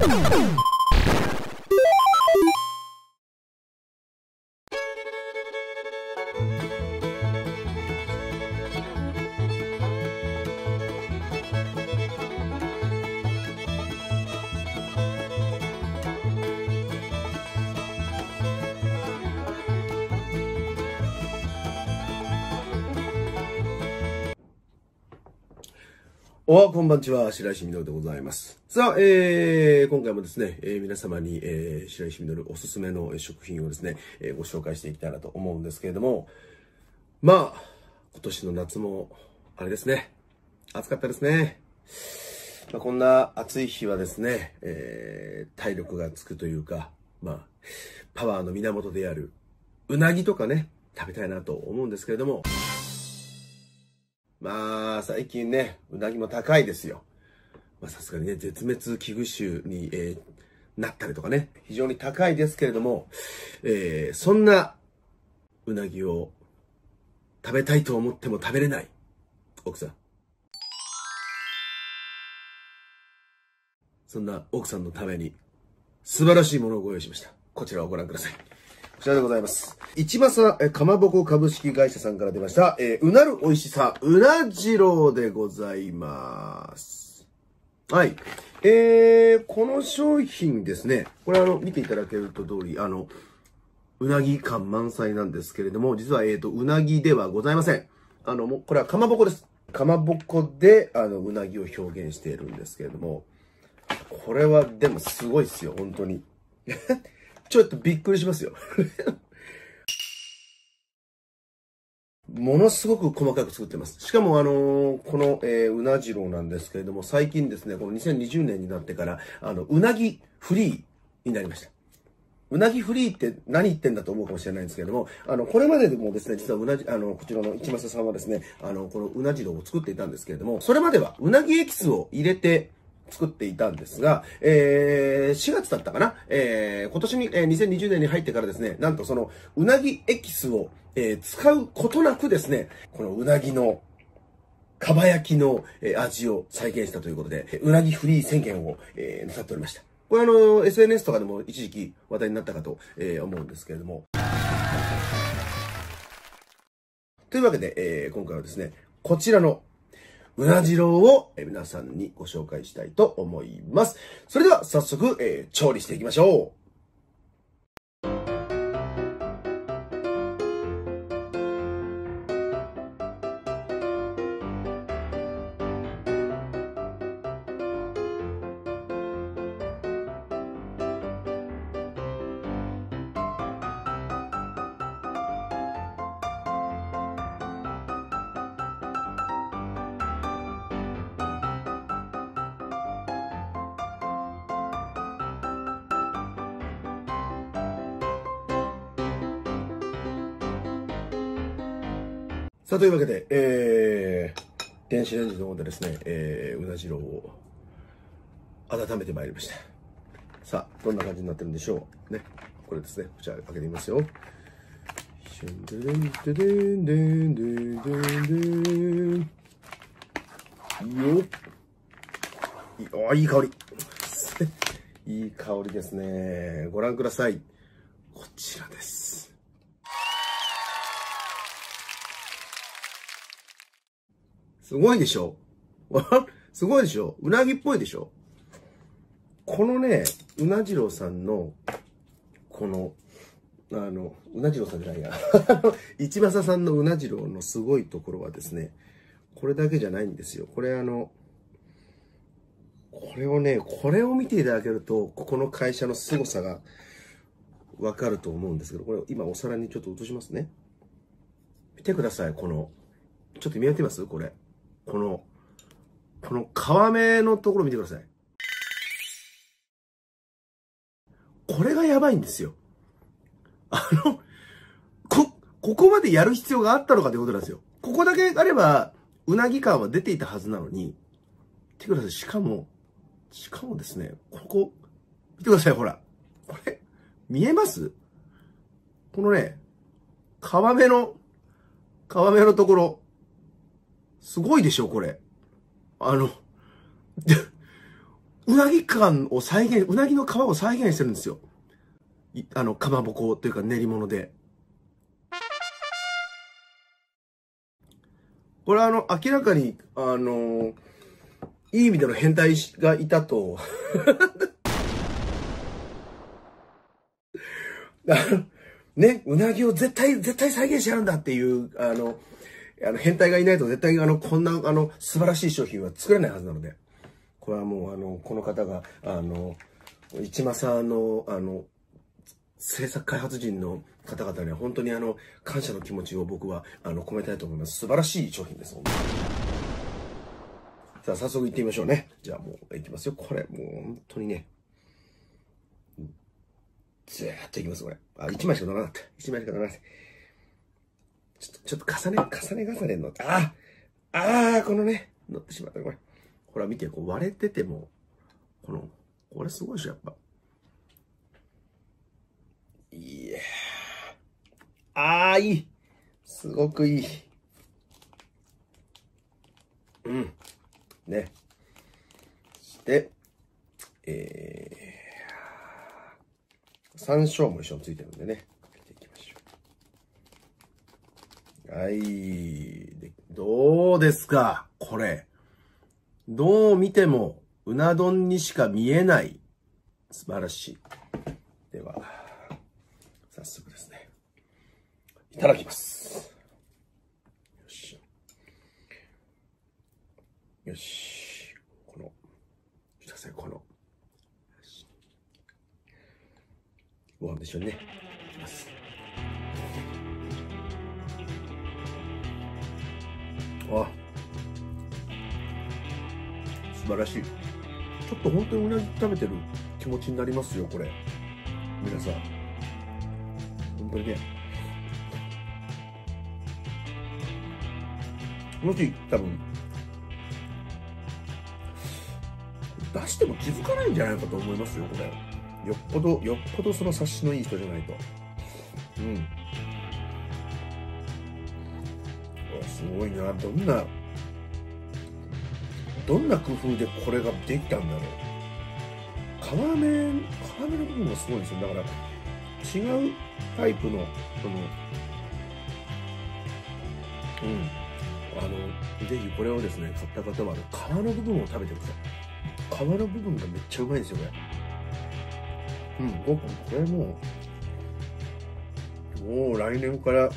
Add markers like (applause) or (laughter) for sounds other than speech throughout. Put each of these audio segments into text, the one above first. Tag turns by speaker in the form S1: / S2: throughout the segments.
S1: you おはこんばんちは、白石みのるでございます。さあ、えー、今回もですね、えー皆様に、えー、白石みのるおすすめの食品をですね、えーご紹介していきたいなと思うんですけれども、まあ、今年の夏も、あれですね、暑かったですね。まあ、こんな暑い日はですね、えー、体力がつくというか、まあ、パワーの源である、うなぎとかね、食べたいなと思うんですけれども、まあ、最近ね、うなぎも高いですよ。まあ、さすがにね、絶滅危惧種に、えーなったりとかね、非常に高いですけれども、えーそんなうなぎを食べたいと思っても食べれない奥さん。そんな奥さんのために素晴らしいものをご用意しました。こちらをご覧ください。こちらでございます。一正えかまぼこ株式会社さんから出ました、えーうなる美味しさ、うなじろうでございます。はい。えー、この商品ですね、これあの、見ていただけると通り、あの、うなぎ感満載なんですけれども、実は、えっ、と、うなぎではございません。あの、もう、これはかまぼこです。かまぼこで、あの、うなぎを表現しているんですけれども、これは、でもすごいっすよ、本当に。ちょっとびっくりしますよ。ものすごく細かく作ってます。しかも、あのーこの、えーうなじろうなんですけれども、最近ですね、この2020年になってから、あの、うなぎフリーになりました。うなぎフリーって何言ってんだと思うかもしれないんですけれども、あの、これまででもですね、実はうなじ、あの、こちらの一正さんはですね、あの、このうなじろうを作っていたんですけれども、それまではうなぎエキスを入れて、作っていたんですが、えー、4月だったかな？えー、今年に、えー、2020年に入ってからですね、なんとその、うなぎエキスを、えー使うことなくですね、このうなぎの、かば焼きの、えー味を再現したということで、うなぎフリー宣言を、えーなさっておりました。これあの、SNS とかでも一時期話題になったかと、えー思うんですけれども。というわけで、えー今回はですね、こちらのうなじろうを皆さんにご紹介したいと思います。それでは早速、えー調理していきましょう。さあ、というわけで、えー、電子レンジの方でですね、えー、うなじろうを温めてまいりました。さあ、どんな感じになってるんでしょう。ね。これですね。こちら開けてみますよ。シュンデレンデレンデンデンデンよっ。あ、いい香り。(laughs) いい香りですね。ご覧ください。こちらです。すごいでしょ？(laughs) すごいでしょ？うなぎっぽいでしょ？このね、うなじろうさんの、この、あの、うなじろうさんじゃないや。あ (laughs) の一正さんのうなじろうのすごいところはですね、これだけじゃないんですよ。これあの、これをね、これを見ていただけると、ここの会社の凄さがわかると思うんですけど、これ今お皿にちょっと落としますね。見てください、この、ちょっと見えてます？これ。この、この皮目のところ見てください。これがやばいんですよ。あの、こ、ここまでやる必要があったのかということなんですよ。ここだけあれば、うなぎ感は出ていたはずなのに、見てください。しかも、しかもですね、ここ、見てください、ほら。これ、見えます？このね、皮目の、皮目のところ、すごいでしょ、これ。あの、うなぎ感を再現、うなぎの皮を再現してるんですよ。あの、かまぼこというか練り物で。これはあの、明らかに、あの、いい意味での変態がいたと (laughs) ね、うなぎを絶対、絶対再現してやるんだっていう、あの、あの、変態がいないと絶対、あの、こんな、あの、素晴らしい商品は作れないはずなので。これはもう、あの、この方が、あの、市政の、あの、制作開発人の方々には本当にあの、感謝の気持ちを僕は、あの、込めたいと思います。素晴らしい商品です。さあ、早速行ってみましょうね。じゃあもう、行きますよ。これ、もう本当にね、ずーっといきます、これ。あ、1枚しか乗らなかった。1枚しか乗らなかった。ちょっと、ちょっと重ね、重ね重ね乗って、あああこのね、乗ってしまった、これ。ほら見て、こう割れてても、この、これすごいでしょ、やっぱ。いやああ、いい。すごくいい。うん。ね。そして、えー、山椒も一緒についてるんでね、かけていきましょう。はい。どうですか？これ。どう見ても、うな丼にしか見えない。素晴らしい。では、早速ですね。いただきます。よし。よし。この、見てくださ、この。ご飯と一緒にね、素晴らしい。ちょっと本当にうなぎ食べてる気持ちになりますよ、これ。皆さん。本当にね。もし、多分、出しても気づかないんじゃないかと思いますよ、これ。よっぽど、よっぽどその察しのいい人じゃないと。うん。すごいな。どんな、どんな工夫でこれができたんだろう。皮目、皮目の部分がすごいんですよ。だから、違うタイプの、その、うん。あの、ぜひこれをですね、買った方は、皮の部分を食べてください。皮の部分がめっちゃうまいんですよ、これ。うん、僕、これもう、もう来年から、か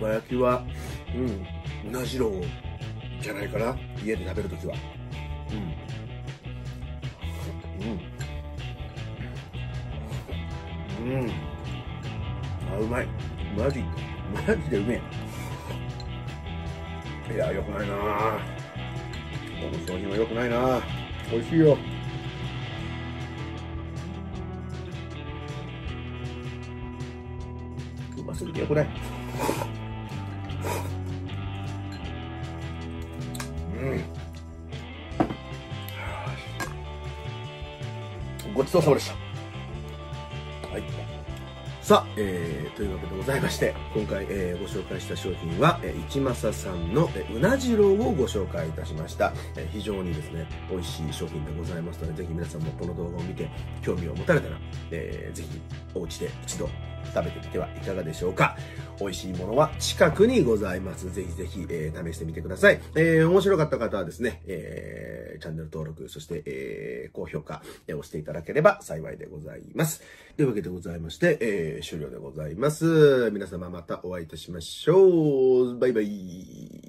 S1: ば焼きは、うん、うなじろうじゃないかな。家で食べるときは。うん。うん。うん。あ、うまい。マジ、マジでうめえ。いや、よくないなこの商品はよくないな美味しいよ。すぎてよこれうごちそうさまでしたはいさあ、えー、というわけでございまして、今回、えー、ご紹介した商品は、えー、一正さんの、えー、うなじろうをご紹介いたしました、えー。非常にですね、美味しい商品でございますので、ぜひ皆さんもこの動画を見て興味を持たれたら、えー、ぜひお家で一度食べてみてはいかがでしょうか。美味しいものは近くにございます。ぜひぜひ、えー、試してみてください。えー、面白かった方はですね、えー、チャンネル登録、そして、えー、高評価、を、押していただければ幸いでございます。というわけでございまして、えー、終了でございます。皆様またお会いいたしましょう。バイバイ。